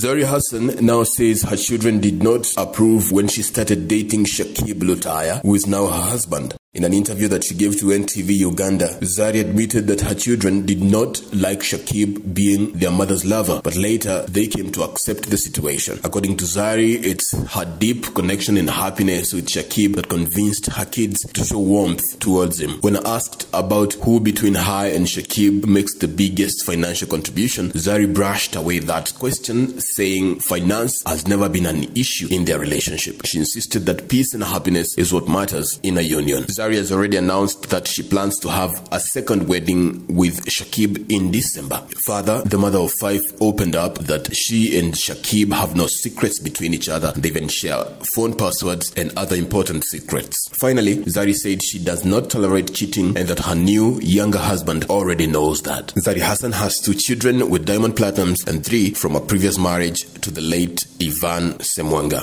Zari Hassan now says her children did not approve when she started dating Shakib Lutaya, who is now her husband. In an interview that she gave to NTV Uganda, Zari admitted that her children did not like Shakib being their mother's lover, but later they came to accept the situation. According to Zari, it's her deep connection and happiness with Shakib that convinced her kids to show warmth towards him. When asked about who between her and Shakib makes the biggest financial contribution, Zari brushed away that question, saying finance has never been an issue in their relationship. She insisted that peace and happiness is what matters in a union. Zari has already announced that she plans to have a second wedding with Shakib in December. Further, the mother of five opened up that she and Shakib have no secrets between each other. They even share phone passwords and other important secrets. Finally, Zari said she does not tolerate cheating and that her new, younger husband already knows that. Zari Hassan has two children with Diamond Platnumz and three from a previous marriage to the late Ivan Semwanga.